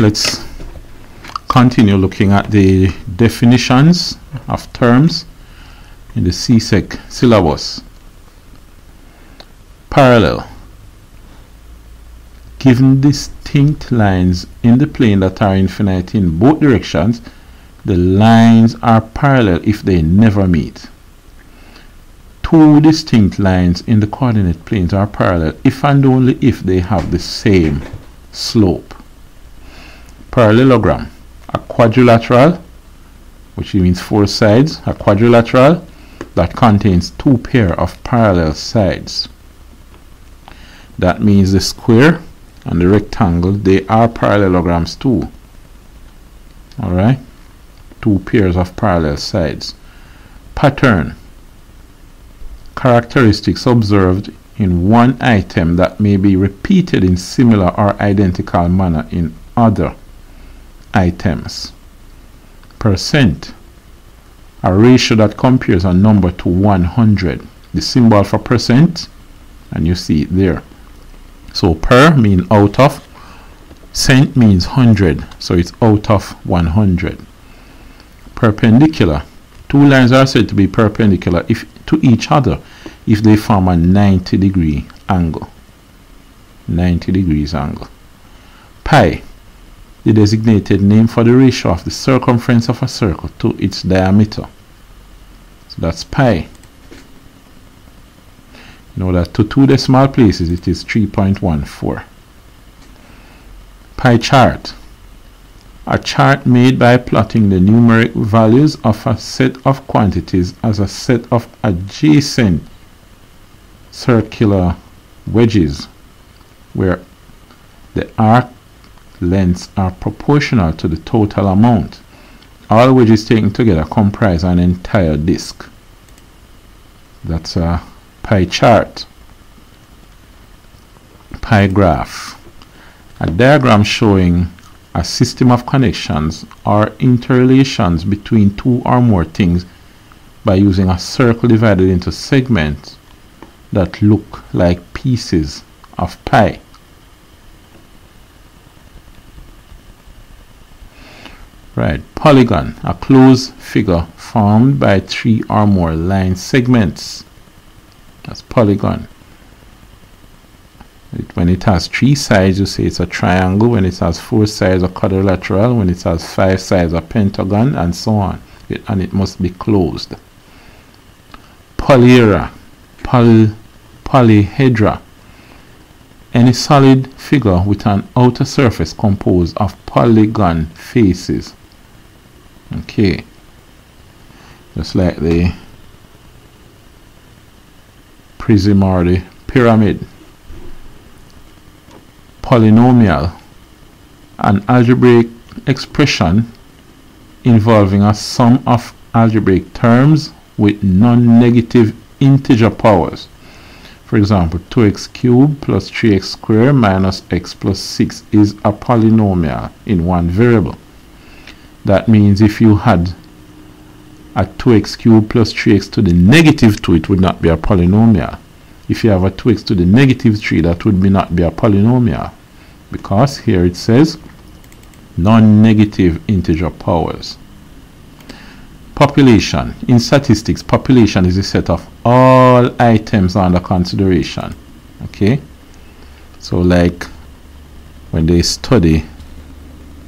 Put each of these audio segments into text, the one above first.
let's continue looking at the definitions of terms in the CSEC syllabus. Parallel. Given distinct lines in the plane that are infinite in both directions, the lines are parallel if they never meet. Two distinct lines in the coordinate planes are parallel if and only if they have the same slope. Parallelogram. A quadrilateral, which means four sides, a quadrilateral that contains two pair of parallel sides. That means the square and the rectangle, they are parallelograms too. Alright? Two pairs of parallel sides. Pattern. Characteristics observed in one item that may be repeated in similar or identical manner in other items. Percent. A ratio that compares a number to 100 the symbol for percent and you see it there. So per mean out of cent means 100 so it's out of 100 perpendicular. Two lines are said to be perpendicular if to each other if they form a 90 degree angle. 90 degrees angle. Pi the designated name for the ratio of the circumference of a circle to its diameter. So that's pi. You know that to two decimal places it is 3.14. Pie chart. A chart made by plotting the numeric values of a set of quantities as a set of adjacent circular wedges where the arc lengths are proportional to the total amount. All wedges taken together comprise an entire disk. That's a pie chart. Pie graph. A diagram showing a system of connections or interrelations between two or more things by using a circle divided into segments that look like pieces of pie. Right, polygon, a closed figure formed by three or more line segments. That's polygon. It, when it has three sides, you say it's a triangle. When it has four sides, a quadrilateral. When it has five sides, a pentagon, and so on. It, and it must be closed. Polyhedra, poly, polyhedra. Any solid figure with an outer surface composed of polygon faces okay. Just like the prism or the pyramid. Polynomial. An algebraic expression involving a sum of algebraic terms with non-negative integer powers. For example 2x cubed plus 3x squared minus x plus 6 is a polynomial in one variable that means if you had a 2x cubed plus 3x to the negative 2 it would not be a polynomial if you have a 2x to the negative 3 that would be not be a polynomial because here it says non-negative integer powers. Population. In statistics population is a set of all items under consideration. Okay? So like when they study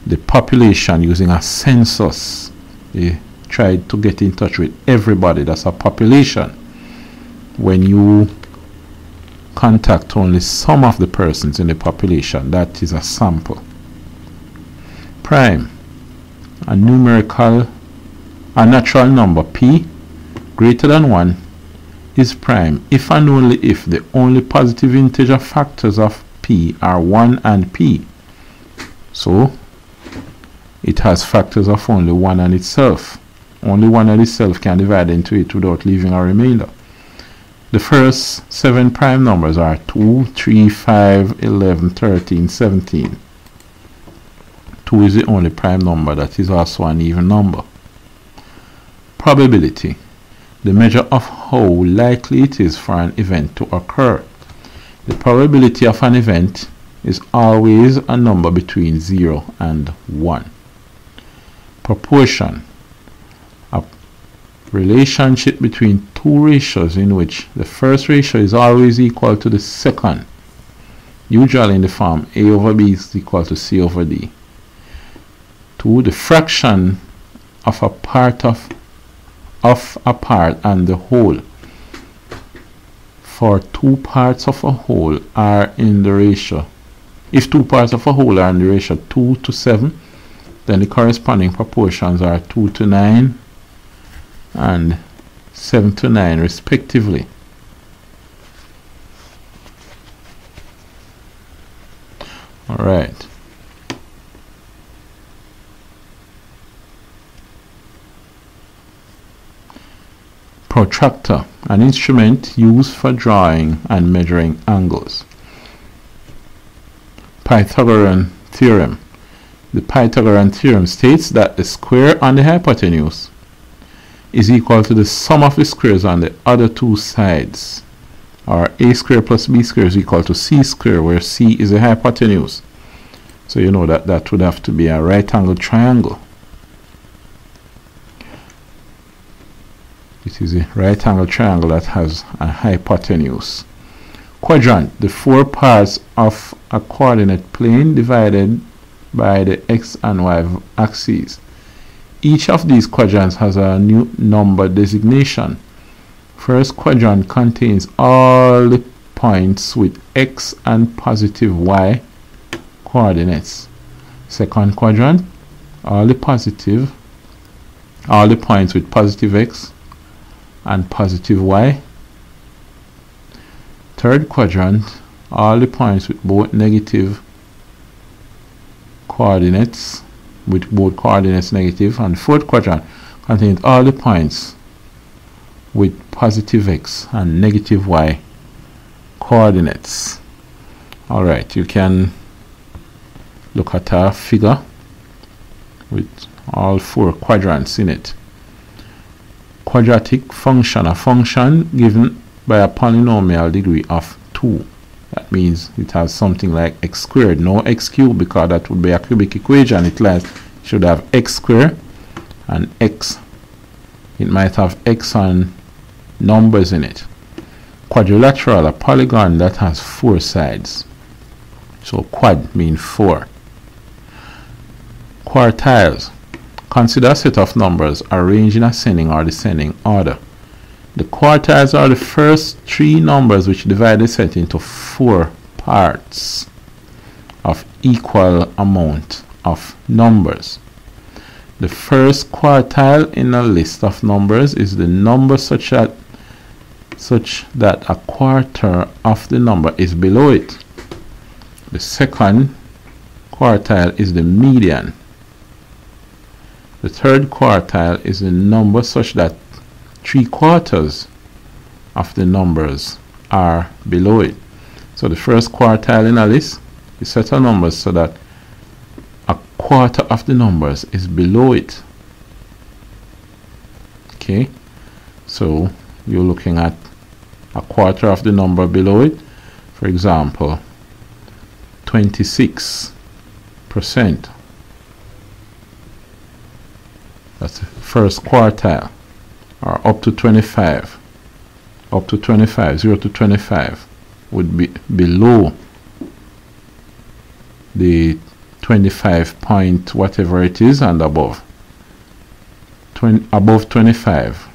the population using a census. They tried to get in touch with everybody. That's a population. When you contact only some of the persons in the population, that is a sample. Prime, a numerical, a natural number p greater than 1 is prime if and only if the only positive integer factors of p are 1 and p. So it has factors of only 1 and itself. Only 1 and itself can divide into it without leaving a remainder. The first 7 prime numbers are 2, 3, 5, 11, 13, 17. 2 is the only prime number that is also an even number. Probability. The measure of how likely it is for an event to occur. The probability of an event is always a number between 0 and 1. Proportion a relationship between two ratios in which the first ratio is always equal to the second, usually in the form A over B is equal to C over D. 2. The fraction of a part of, of a part and the whole for two parts of a whole are in the ratio. If two parts of a whole are in the ratio 2 to 7, then the corresponding proportions are 2 to 9 and 7 to 9 respectively. Alright. Protractor, an instrument used for drawing and measuring angles. Pythagorean theorem. The Pythagorean theorem states that the square on the hypotenuse is equal to the sum of the squares on the other two sides. Or a square plus b square is equal to c square where c is the hypotenuse. So you know that that would have to be a right angle triangle. It is a right angle triangle that has a hypotenuse. Quadrant, the four parts of a coordinate plane divided by the x and y axes. Each of these quadrants has a new number designation. First quadrant contains all the points with x and positive y coordinates. Second quadrant, all the positive, all the points with positive x and positive y. Third quadrant, all the points with both negative coordinates, with both coordinates negative, and fourth quadrant contains all the points with positive x and negative y coordinates. Alright, you can look at a figure with all four quadrants in it quadratic function, a function given by a polynomial degree of 2. That means it has something like x squared, no x cubed because that would be a cubic equation. It should have x squared and x. It might have x and numbers in it. Quadrilateral, a polygon that has four sides. So quad means four. Quartiles, Consider a set of numbers arranged in ascending or descending order. The quartiles are the first three numbers which divide the set into four parts of equal amount of numbers. The first quartile in a list of numbers is the number such that such that a quarter of the number is below it. The second quartile is the median. The third quartile is the number such that three quarters of the numbers are below it. So the first quartile in a list is set numbers so that a quarter of the numbers is below it. Okay, so you're looking at a quarter of the number below it. For example, 26 percent that's the first quartile or up to 25 up to 25 0 to 25 would be below the 25 point whatever it is and above. 20, above 25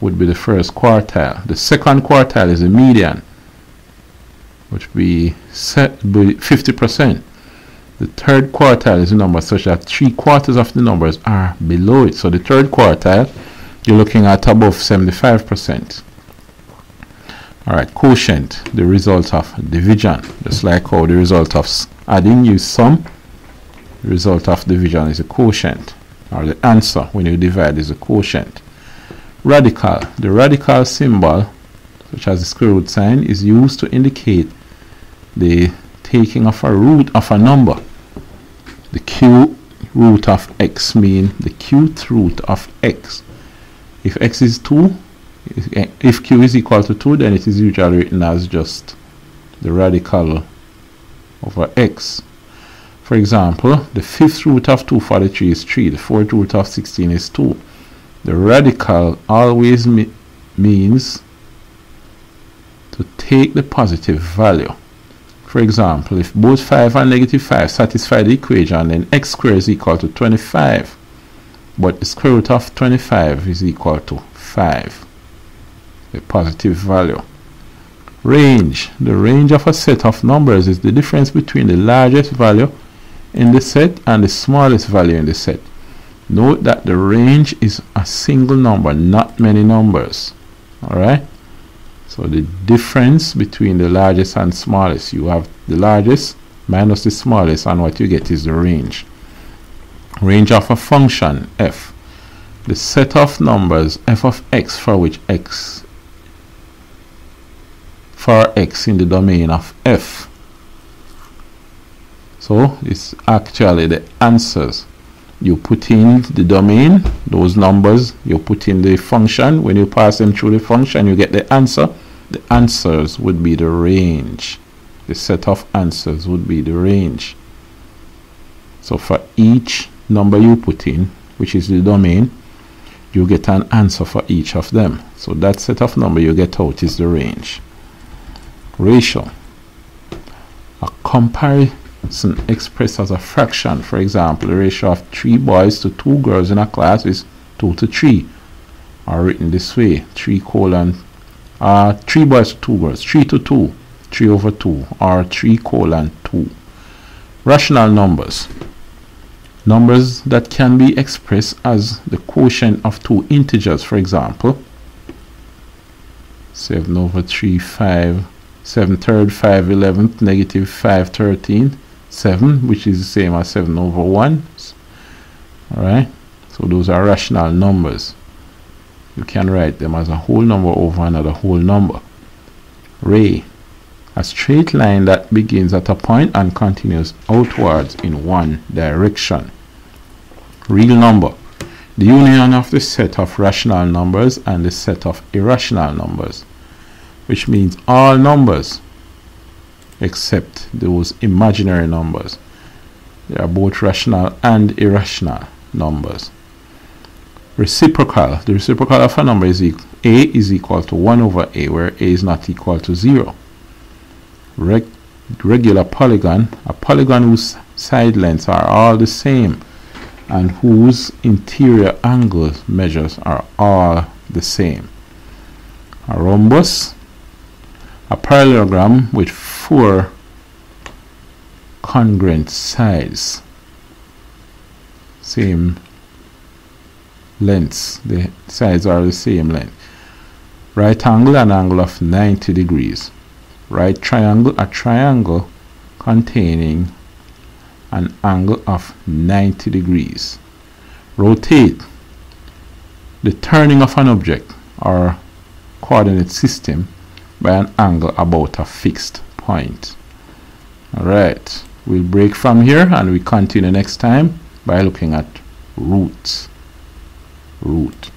would be the first quartile. The second quartile is the median which would be 50 percent. The third quartile is a number such that three quarters of the numbers are below it. So the third quartile, you're looking at above 75%. Alright, quotient, the result of division. Just like how the result of adding you sum, the result of division is a quotient. Or the answer when you divide is a quotient. Radical, the radical symbol, such as the square root sign, is used to indicate the taking of a root of a number the q root of x mean the qth root of x if x is 2 if q is equal to 2 then it is usually written as just the radical over x. For example, the fifth root of two for the 243 is 3, the fourth root of 16 is 2. The radical always me means to take the positive value. For example, if both 5 and negative 5 satisfy the equation, then x squared is equal to 25. But the square root of 25 is equal to 5, a positive value. Range. The range of a set of numbers is the difference between the largest value in the set and the smallest value in the set. Note that the range is a single number, not many numbers. Alright? So the difference between the largest and smallest, you have the largest minus the smallest, and what you get is the range. Range of a function, f. The set of numbers f of x for which x for x in the domain of f. So it's actually the answers. You put in the domain, those numbers, you put in the function. When you pass them through the function, you get the answer. The answers would be the range. The set of answers would be the range. So for each number you put in, which is the domain, you get an answer for each of them. So that set of number you get out is the range ratio. A comparison expressed as a fraction, for example, the ratio of three boys to two girls in a class is 2 to 3, or written this way, 3 colon, uh, 3 boys to 2 girls, 3 to 2, 3 over 2, or 3 colon 2. Rational numbers. Numbers that can be expressed as the quotient of two integers, for example, 7 over 3, 5, 7 third, 5 11th, negative 5 13, 7, which is the same as 7 over 1. Alright, so those are rational numbers. You can write them as a whole number over another whole number. Ray, a straight line that begins at a point and continues outwards in one direction. Real number, the union of the set of rational numbers and the set of irrational numbers which means all numbers except those imaginary numbers. They are both rational and irrational numbers. Reciprocal. The reciprocal of a number is equal, a is equal to 1 over a, where a is not equal to 0. Reg regular polygon, a polygon whose side lengths are all the same and whose interior angle measures are all the same. A rhombus a parallelogram with four congruent sides same lengths the sides are the same length right angle an angle of 90 degrees right triangle a triangle containing an angle of 90 degrees rotate the turning of an object or coordinate system by an angle about a fixed point. Alright, we'll break from here and we continue next time by looking at roots. Root.